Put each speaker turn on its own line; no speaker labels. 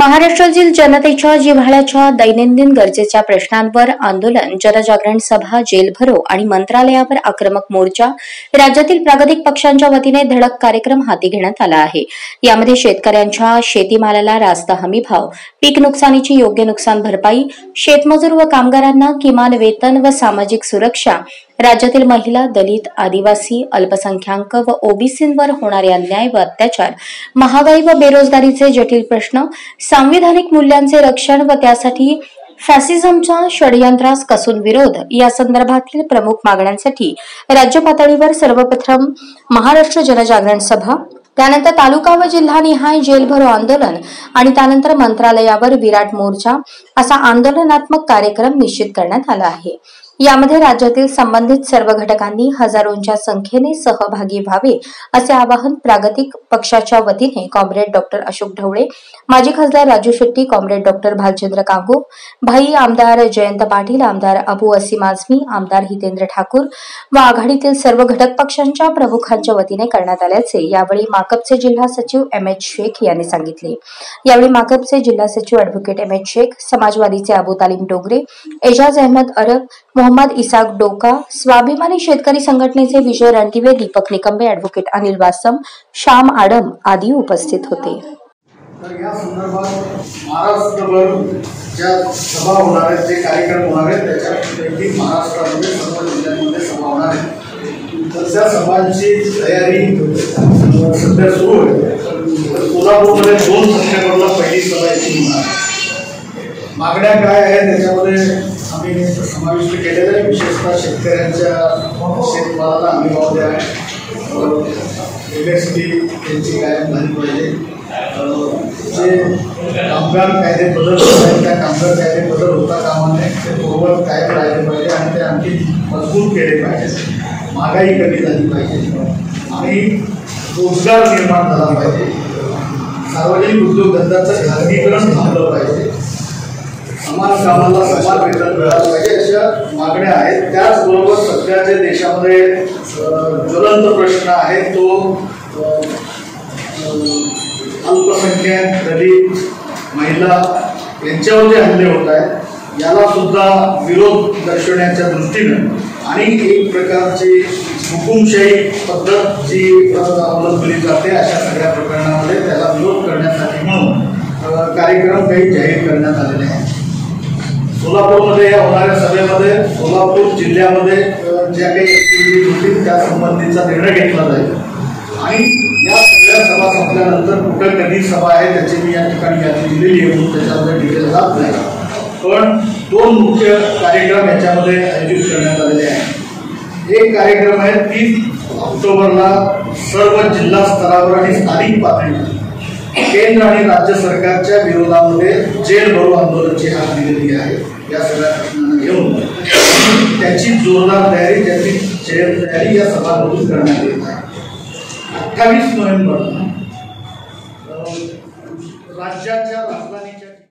महाराष्ट्रातील जनतेच्या जिव्हाळ्याच्या दैनंदिन गरजेच्या प्रश्नांवर आंदोलन जनजागरण सभा जेल भरो आणि मंत्रालयावर आक्रमक मोर्चा राज्यातील प्रागतिक पक्षांच्या वतीने धडक कार्यक्रम हाती घेण्यात आला आहे. यामध्ये शेतकऱ्यांच्या शेतीमालाला रास्त हमीभाव पीक नुकसानीची योग्य नुकसान भरपाई शेतमजूर व कामगारांना किमान वेतन व सामाजिक सुरक्षा राज्यातील महिला दलित आदिवासी अल्पसंख्याक व ओबीसींवर होणारे अन्याय व अत्याचार महागाई व बेरोजगारीचे जटिल प्रश्न सांविधानिक मूल्यांचे रक्षण व त्यासाठी फॅसिझमच्या षडयंत्रास कसून विरोध या संदर्भातील प्रमुख मागण्यांसाठी राज्य पातळीवर सर्वप्रथम महाराष्ट्र जनजागरण सभा त्यानंतर तालुका व जिल्हानिहाय जेलभरो आंदोलन आणि त्यानंतर मंत्रालयावर विराट मोर्चा असा आंदोलनात्मक कार्यक्रम निश्चित करण्यात आला आहे. यामध्ये राज्यातील संबंधित सर्व घटकांनी हजारोंच्या संख्येने सहभागी व्हावे असे आवाहन प्रागतिक पक्षाच्या वतीने कॉम्रेड डॉक्टर अशोक ढवळे माजी खासदार राजू शेट्टी कॉम्रेड डॉक्टर भालचंद्र कांगो भाई आमदार जयंत पाटील आमदार अबू असीम आझमी आमदार हितेंद्र ठाकूर व आघाडीतील सर्व घटक पक्षांच्या प्रमुखांच्या वतीने करण्यात आल्याचे यावेळी माकपचे जिल्हा सचिव एम एच शेख यांनी सांगितले. यावेळी माकपचे जिल्हा सचिव अॅडव्होकेट एम एच शेख समाजवादीचे अबू तालीम डोगरे एजाज अहमद अरब मोहम्मद इसाक डोका स्वाभिमानी शेतकरी संघटनेचे विजय रणदिवे दीपक निकंबे ऍडव्होकेट अनिल वासम श्याम आडम आदी उपस्थित होते.
तर या संदर्भात महाराष्ट्रभर ज्या सभा होणार आहेत जे कार्यक्रम होणार आहेत त्याच्यापैकी महाराष्ट्रामध्ये सर्व जिल्ह्यांमध्ये सभा होणार आहेत. तर त्या सभांची तयारी सध्या सुरू आहे. तर कोल्हापूरमध्ये दोन सप्टेंबरला पहिली सभा होणार मागण्या काय आहेत त्याच्यामध्ये आम्ही समाविष्ट केलेलं आहे. विशेषतः शेतकऱ्यांच्या शेतमालाला हमीभाव द्या एम एस पी त्यांची कायम झाली पाहिजे? जे कामगार कायदे बदल आहेत त्या कामगार कायदे बदल होता कामा नये ते पूर्वत कायम राहिले पाहिजे आणि ते आणखी मजबूत केले पाहिजे. महागाई कमी झाली पाहिजे. आणि रोजगार निर्माण झाला पाहिजे. सार्वजनिक उद्योगधंद्याचं खाजगीकरण थांबलं पाहिजे. समान कामाला समान वेतन मिळालं पाहिजे अशा मागण्या आहेत. त्याचबरोबर सध्या जे देशामध्ये ज्वलंत प्रश्न आहे तो अल्पसंख्याक दलित महिला यांच्यावर जे हल्ले होत आहेत. याला सुद्धा विरोध दर्शवण्याच्या दृष्टीनं आणि एक प्रकारची हुकुमशाही पद्धत जी अवलंबली जाते अशा सगळ्या प्रकरणामध्ये त्याला विरोध करण्यासाठी म्हणून कार्यक्रम काही जाहीर करण्यात आलेले आहेत. सोलापूरमध्ये या होणाऱ्या सभेमध्ये सोलापूर जिल्ह्यामध्ये ज्या काही ऍक्टिव्हिटीज होतील त्या संबंधीचा निर्णय घेतला जाईल. आणि या सगळ्या सभा संपल्यानंतर कुठं कधी सभा आहे त्याची मी या ठिकाणी यादी दिलेली आहे म्हणून त्याच्यामध्ये डिटेल जात नाही. पण दोन मुख्य कार्यक्रम याच्यामध्ये आयोजित करण्यात आलेले आहेत. एक कार्यक्रम आहे तीस ऑक्टोबरला सर्व जिल्हा स्तरावर आणि स्थानिक पातळीवर. केंद्र आणि राज्य सरकारच्या विरोधामध्ये जेल भरू आंदोलनाची हात दिलेली आहे. या सगळ्या प्रश्नांना घेऊन त्याची जोरदार तयारी त्याची जेल तयारी या सभामधून करण्यात येत आहे. अठ्ठावीस नोव्हेंबर राज्याच्या